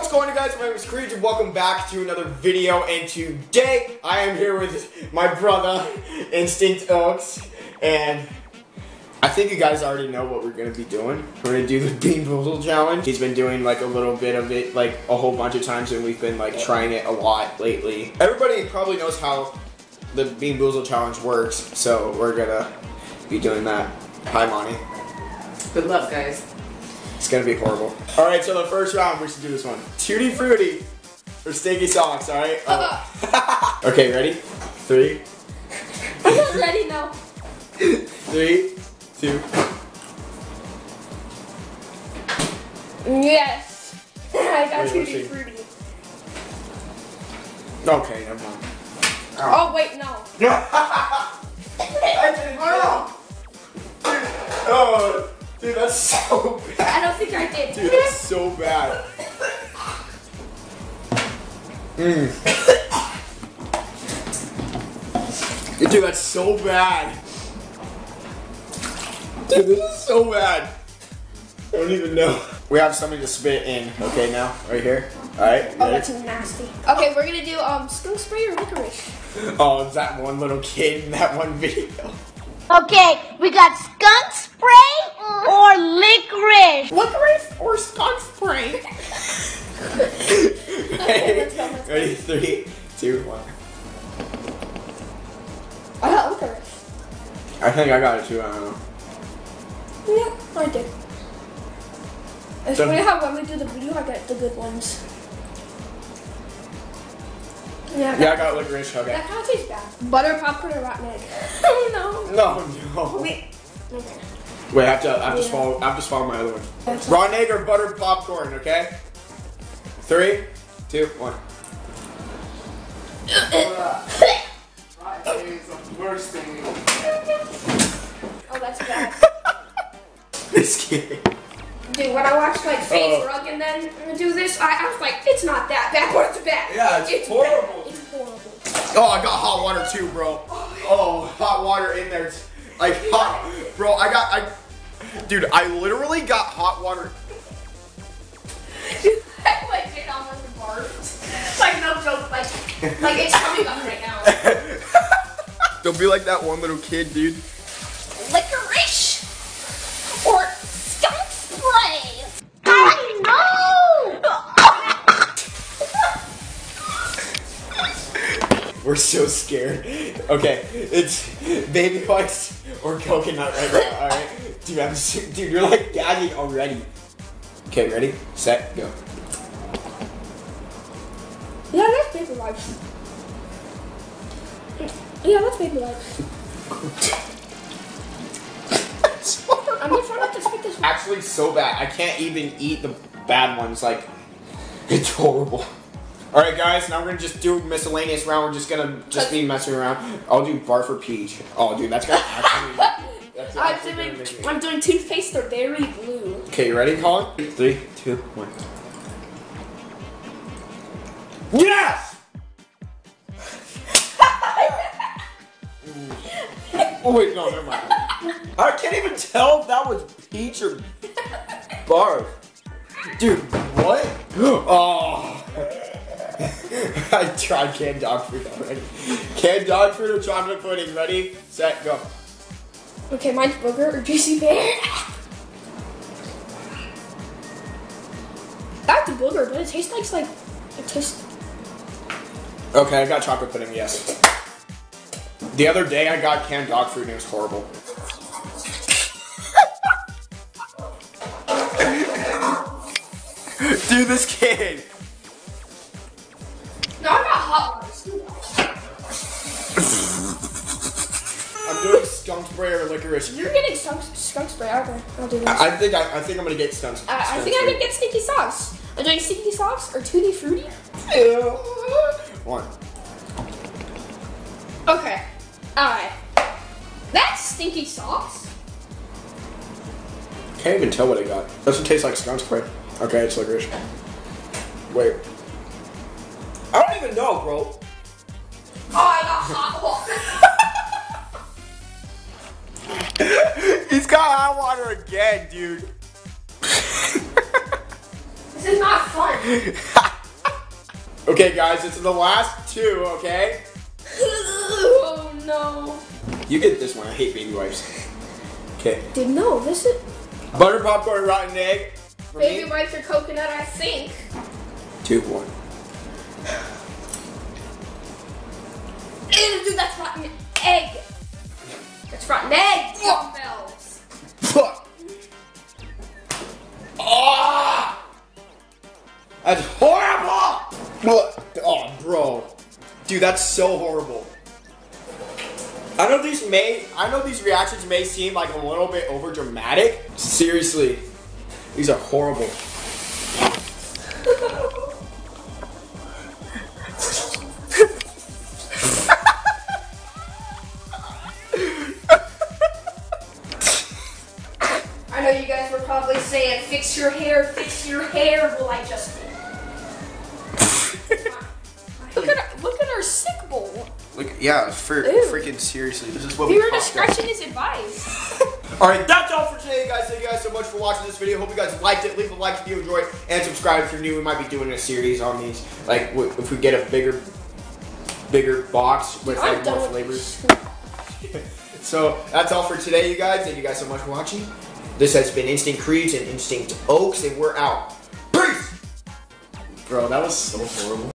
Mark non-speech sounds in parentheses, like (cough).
What's going on guys? My name is Creed and welcome back to another video and today I am here with my brother Instinct Oaks and I think you guys already know what we're gonna be doing. We're gonna do the Bean Boozle challenge. He's been doing like a little bit of it like a whole bunch of times and we've been like trying it a lot lately. Everybody probably knows how the Bean Boozle challenge works so we're gonna be doing that. Hi Monty. Good luck, guys. It's gonna be horrible. All right, so the first round, we should do this one. Tutti Frutti or Stinky Socks, all right? Uh-uh. Oh. (laughs) okay, ready? Three, (laughs) I'm not ready now. three, two. Yes. (laughs) I got Wait, to let's be see. fruity. Okay, never mind. Oh wait, no. I didn't know. Oh, dude, that's so (laughs) bad. I don't think I did. Dude, that's so bad. Mm. Dude, that's so bad. Dude, this is so bad. I don't even know. We have something to spit in. Okay, now, right here. All right. Oh, that's nasty. Okay, we're gonna do um skunk spray or licorice. Oh, it's that one little kid in that one video. Okay, we got skunk spray Three, two, one. I got licorice. I think I got it too. I don't know. Yeah, I did. It's So- funny how when we do the video, I get the good ones. Yeah. Yeah, I got licorice. Okay. That kind of tastes bad. Butter popcorn or rotten egg. (laughs) oh No, no. no. Wait. Okay. Wait, I have to, I have to Yeah. swallow, I have to swallow my other one. Raw egg or buttered popcorn, okay? Three, two, one. Oh, that's bad. (laughs) This kid. Dude, when I watched like FaZe Oh. Rug and then do this, I, I was like, it's not that bad, but it's bad. Yeah, it's bad. horrible. It's horrible. Oh, I got hot water too, bro. Oh, oh, hot water in there. Like hot, bro. I got, I, dude, I literally got hot water. (laughs) I like it almost barfed. Like no joke, like like it's coming up right now. (laughs) Don't be like that one little kid, dude. Licorice or skunk spray. I know. We're so scared. Okay, it's baby wipes or coconut right now. All right, dude, I'm so, dude, you're like gagging already. Okay, ready, set, go. Yeah, that's paper wipes. Yeah, that's paper wipes. (laughs) I'm gonna try not to spit this one. Actually, so bad. I can't even eat the bad ones. Like, it's horrible. All right, guys. Now we're gonna just do miscellaneous round. We're just gonna just be messing around. I'll do bar for peach. Oh, dude, that's gonna actually. (laughs) That's I'm actually gonna doing make me- I'm doing toothpaste or berry blue. Okay, you ready, Colin? Three, two, one. Yes! (laughs) oh wait, no, never mind. I can't even tell if that was peach or barf. Dude, what? (gasps) Oh. (laughs) I tried canned dog food already. Canned dog food or chocolate pudding. Ready, set, go. Okay, mine's booger or juicy pear. (laughs) That's a booger, but it tastes like like it tastes. Okay, I got chocolate pudding, yes. The other day I got canned dog food and it was horrible. (laughs) Dude, this kid. No, I got hot ones. I'm doing skunk spray or licorice. You're getting skunk, skunk spray. Okay, I'll do this. I, I I think I, I think I'm gonna get skunk. I skunk think I'm gonna get stinky socks. I'm doing stinky socks or tutti frutti. Ew. One. Okay. Alright. That's stinky socks. Can't even tell what I got. Doesn't taste like skunk spray. Okay, it's licorice. Wait. I don't even know, bro. Oh, I got hot water. (laughs) He's got hot water again, dude. (laughs) This is not fun. (laughs) okay, guys, is the last two, okay? No. You get this one. I hate baby wipes. (laughs) Okay. Dude, no, this is Butter popcorn, rotten egg. For baby me. wipes or coconut, I think. Two, one. Ew, dude, that's rotten egg. That's rotten egg. Dumbbells. Fuck. Ah! That's horrible! What? Oh, bro. Dude, that's so horrible. I know these may, I know these reactions may seem like a little bit over dramatic. Seriously, these are horrible. I know you guys were probably saying, fix your hair, fix your hair. Well, I just did. look at our, look at our sick bowl. Look, yeah, for Ew. freaking seriously, this is what Viewer we talked about. discretion is advised. (laughs) All right, that's all for today, guys. Thank you guys so much for watching this video. Hope you guys liked it. Leave a like if you enjoyed, and subscribe if you're new. We might be doing a series on these, like if we get a bigger, bigger box with like more flavors. (laughs) So that's all for today, you guys. Thank you guys so much for watching. This has been Instinct Creeds and Instinct Oaks, and we're out. Peace. Bro, that was so horrible.